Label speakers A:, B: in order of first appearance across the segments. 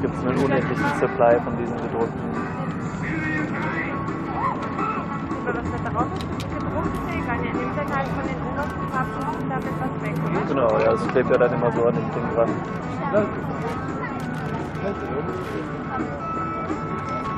A: gibt es einen unendlichen Supply von diesen gedruckten. Genau, ja, es klebt ja dann immer so an dem Ding dran.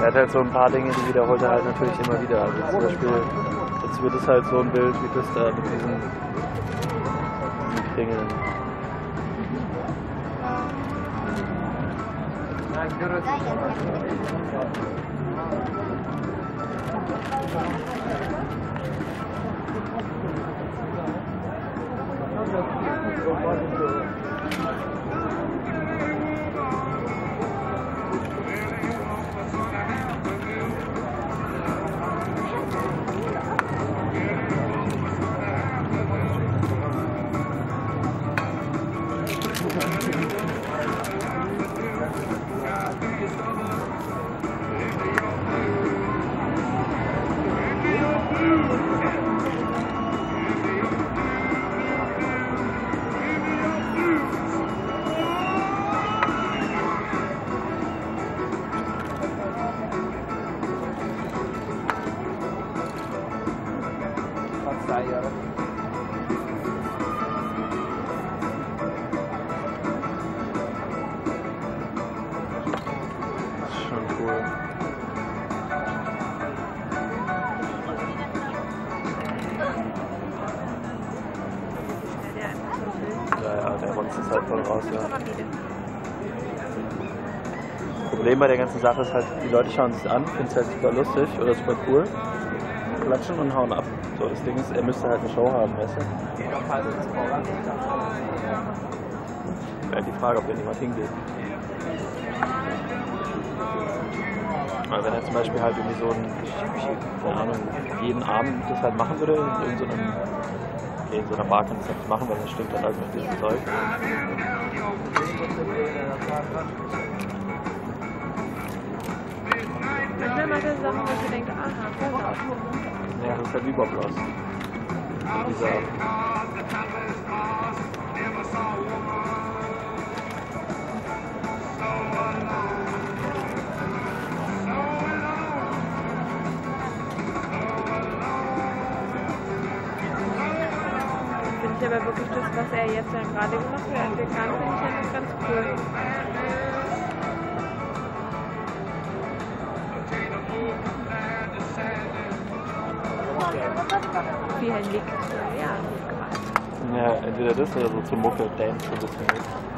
A: Er hat halt so ein paar Dinge, die wiederholt er halt natürlich immer wieder. Also zum Beispiel, jetzt wird es halt so ein Bild wie das da mit diesen, diesen. Das Ja, ja, Rotz ist halt voll raus, ja.
B: Pyramide.
A: Problem bei der ganzen Sache ist halt, die Leute schauen sich an, finden es halt super lustig oder super cool, klatschen und hauen ab. So, das Ding ist, er müsste halt eine Show haben, weißt du? Halt die Frage, ob da jemand hingeht. Aber wenn er zum Beispiel halt irgendwie so ein, keine Ahnung, jeden Abend das halt machen würde, in irgendeinem, okay, in so einer Bar kann das nicht machen, weil das stimmt halt halt mit diesem Zeug.
B: Manchmal macht er Sachen, wo ich denke, aha, auf.
A: Ja, das ist halt überblos. Dieser,
B: aber wirklich das, was er jetzt dann gerade gemacht hat, finde ich ja noch ganz cool. Wie er nickt. Ja,
A: entweder das oder so zum Mucke, Dance so ein bisschen.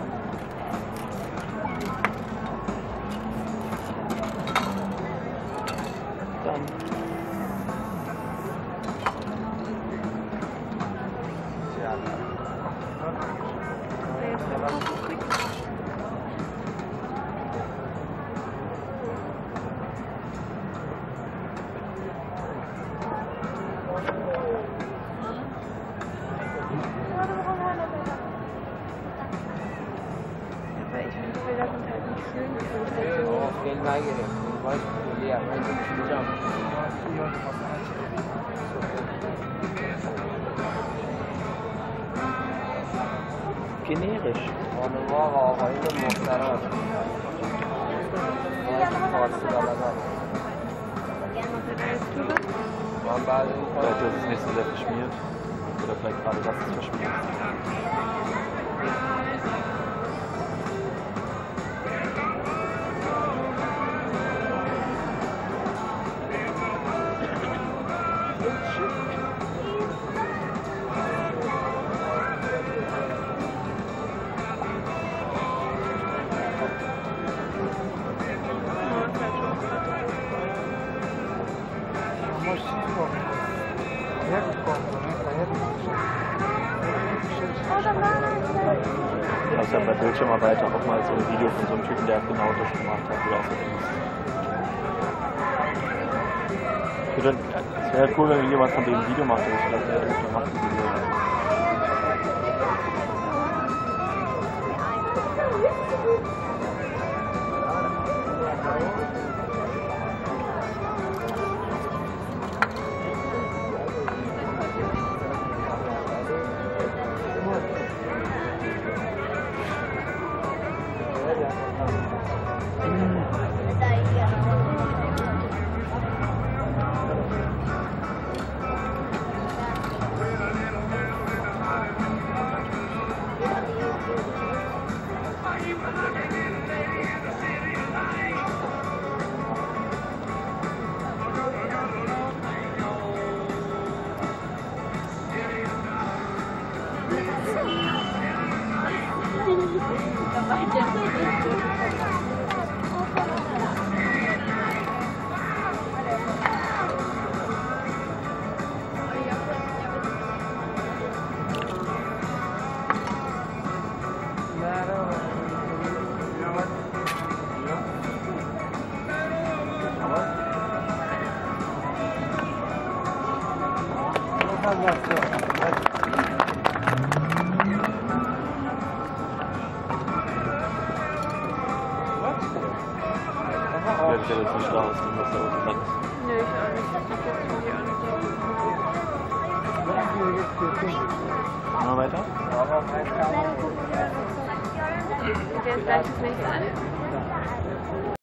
B: Bilder sind halt nicht schön. Die sind halt so.
C: Gelmeye gerek. Baş kuruya. Ben de düşüneceğim.
A: Generisch.
C: Onun var ağabeyim de muhterem. Farsı galaga.
B: Was er da jetzt drüber?
C: Ben bazı
A: Vielleicht ist es nicht so sehr verschmiert. Oder vielleicht gerade das ist verschmiert. Du hast ja bei Bildschirmarbeit auch mal so ein Video von so einem Typen, der genau das gemacht hat. Ich würde- Es wäre cool, wenn jemand von dem Video macht, aber ich glaube, der der macht ein Video. Ja, ich jetzt nicht schlau ausgehen, was da unten dran ist.
B: Nee, ich auch nicht. Ist jetzt irgendwie alles.
A: Machen wir weiter?
B: Der ist gleich das nächste an.